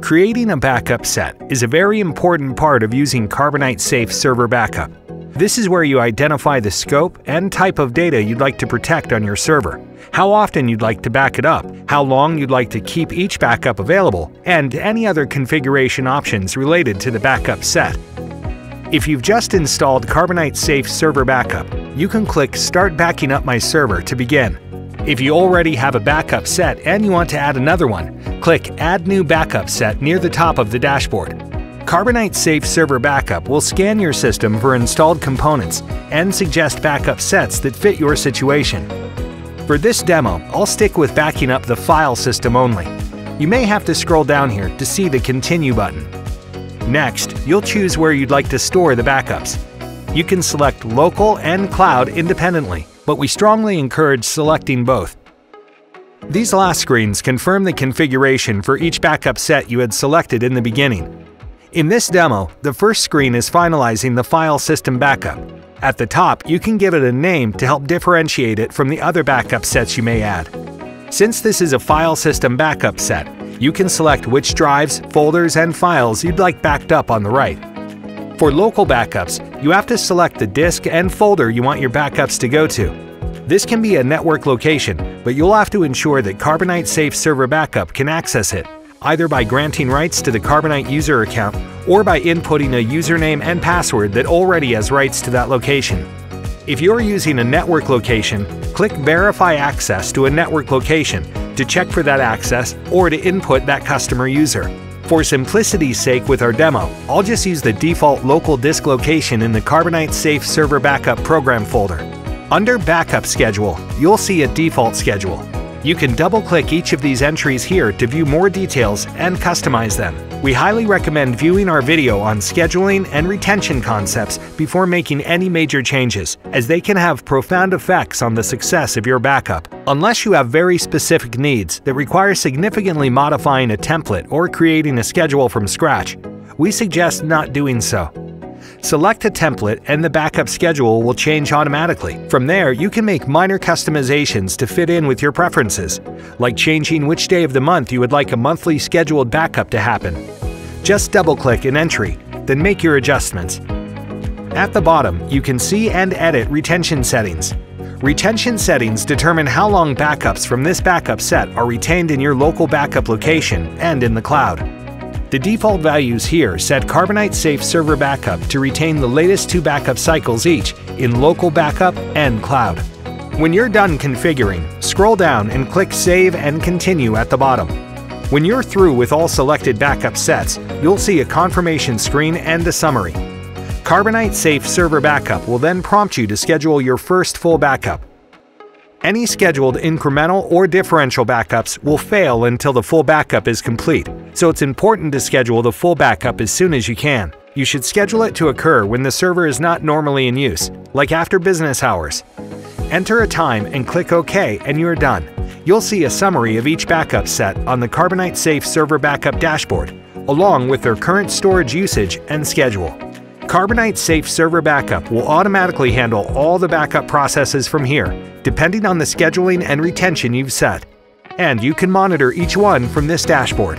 Creating a backup set is a very important part of using Carbonite Safe Server Backup. This is where you identify the scope and type of data you'd like to protect on your server, how often you'd like to back it up, how long you'd like to keep each backup available, and any other configuration options related to the backup set. If you've just installed Carbonite Safe Server Backup, you can click Start Backing Up My Server to begin. If you already have a backup set and you want to add another one, click Add New Backup Set near the top of the dashboard. Carbonite Safe Server Backup will scan your system for installed components and suggest backup sets that fit your situation. For this demo, I'll stick with backing up the file system only. You may have to scroll down here to see the Continue button. Next, you'll choose where you'd like to store the backups. You can select local and cloud independently but we strongly encourage selecting both. These last screens confirm the configuration for each backup set you had selected in the beginning. In this demo, the first screen is finalizing the file system backup. At the top, you can give it a name to help differentiate it from the other backup sets you may add. Since this is a file system backup set, you can select which drives, folders, and files you'd like backed up on the right. For local backups, you have to select the disk and folder you want your backups to go to. This can be a network location, but you'll have to ensure that Carbonite Safe Server Backup can access it, either by granting rights to the Carbonite user account or by inputting a username and password that already has rights to that location. If you're using a network location, click Verify Access to a network location to check for that access or to input that customer user. For simplicity's sake with our demo, I'll just use the default local disk location in the Carbonite Safe Server Backup program folder. Under Backup Schedule, you'll see a default schedule. You can double-click each of these entries here to view more details and customize them. We highly recommend viewing our video on scheduling and retention concepts before making any major changes, as they can have profound effects on the success of your backup. Unless you have very specific needs that require significantly modifying a template or creating a schedule from scratch, we suggest not doing so. Select a template and the backup schedule will change automatically. From there, you can make minor customizations to fit in with your preferences, like changing which day of the month you would like a monthly scheduled backup to happen. Just double-click an entry, then make your adjustments. At the bottom, you can see and edit retention settings. Retention settings determine how long backups from this backup set are retained in your local backup location and in the cloud. The default values here set Carbonite Safe Server Backup to retain the latest two backup cycles each in local backup and cloud. When you're done configuring, scroll down and click Save and Continue at the bottom. When you're through with all selected backup sets, you'll see a confirmation screen and a summary. Carbonite Safe Server Backup will then prompt you to schedule your first full backup. Any scheduled incremental or differential backups will fail until the full backup is complete, so it's important to schedule the full backup as soon as you can. You should schedule it to occur when the server is not normally in use, like after business hours. Enter a time and click OK and you're done. You'll see a summary of each backup set on the Carbonite Safe Server Backup dashboard, along with their current storage usage and schedule. Carbonite Safe Server Backup will automatically handle all the backup processes from here, depending on the scheduling and retention you've set. And you can monitor each one from this dashboard.